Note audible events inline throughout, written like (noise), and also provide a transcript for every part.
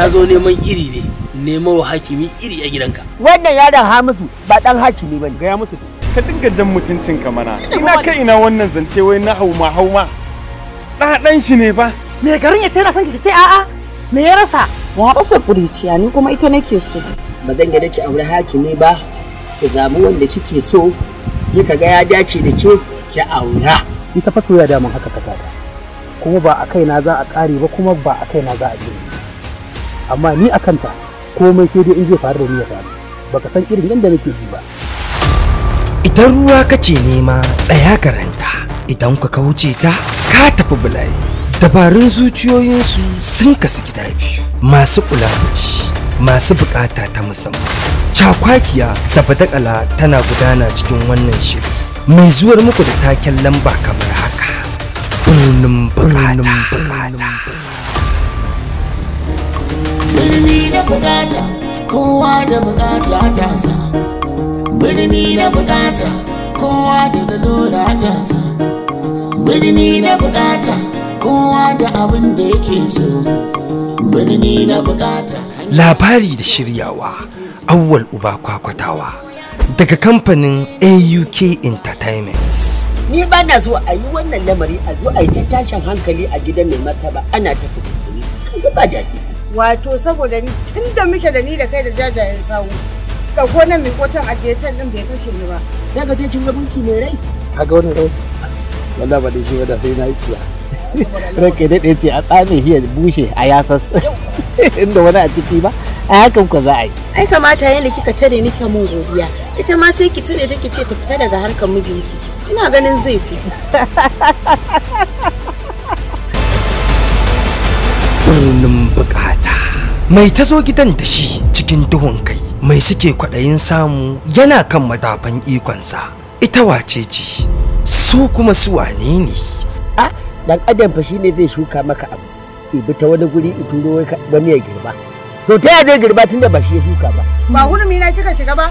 na zo neman iri ne neman wa hakimi iri a gidanka. Wannan yaron hamisu ba dan hakimi ba ne gaya musu. Ka dinga jan mutuncin ka mana. Ina kai ina wannan zance wai na hauma hauma da dan shi ne fa. Me garin ya ce na san ki ce a'a. Me ya rasa? Wa rasa kuriciya ni kuma ita nake so. Ba zan ga ki aure hakimi ba. Ki za mu wanda kike so. Kika ga ya dace da ke ki aura. Ita fa soyayya da mun haka ta kada kuma ba a kaina za a kare ba kuma ba a kaina za a je amma ni a kanta komai sai dai in zai faru da ni ya faru. Baka san irin yadda nake ji ba. Idan ruwa kake nema tsaya karanta idan ka wuce ta ka tafi bulayi. Dabarun zuciyoyinsu sun kasu gida biyu. Masu kulabuci masu buƙata ta musamman. Cakwakiya da badakala tana gudana cikin wannan shiri. Mai zuwar muku da taken lamba kamar haka. Birnin buƙata. Birni da buƙata kowa da buƙata ta sa. Birni da buƙata kowa da lalura ta sa. Birni da buƙata kowa da abin da yake so. Birni da buƙata labari da shiryawa awwal uba kwakwatawa daga kamfanin auk entertainment. Ni ba na so a yi wannan lamari a zo a yi ta tashin hankali a gidan mai martaba ana ta kaga ba daɗi. Wato saboda ni tun da muke da ni da kai da jajayen sawu ɗauko nan mai kotan ajiye can ɗin bai kashe ni ba. Daga ce kin ga bunki mai rai. Kaga wannan rai wallahi ba da shi ba da sai na yi kiya. Ranka daɗe ce a tsame hiya bushe a yasas. (laughs) Inda wani a ciki ba. A hakan ku za a yi. Ai kamata yadda kika tare ni mun godiya. Ita ma sai ki tare take ce ta fita daga harkar mijinki. Ina ganin zai fi. Birnin buƙata. Mai ta zo gidan da shi cikin duhun kai. Mai suke kwaɗayin samu yana kan madafan ikonsa. Ita wace ce? Su kuma su wane ne a dan adam fa shine zai shuka maka abu. Ibi ta wani guri i turo wani ya girba. To ta ya zai girba tunda ba shi ya shuka ba? Ba hurumi na kika shiga ba.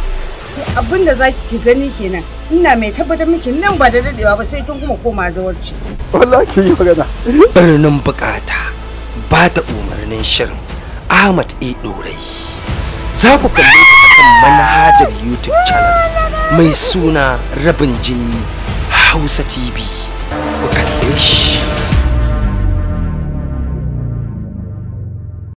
Abin da zaki ki gani kenan. Ina mai tabbatar miki nan ba da dadewa ba sai tun kuma koma zawarci. Wallahi ki yi magana. Birnin buƙata ba da umarnin shirin ahmad a. Dorai. Za ku kalle ta kan manhajar youtube channel mai suna rabin jini hausa tv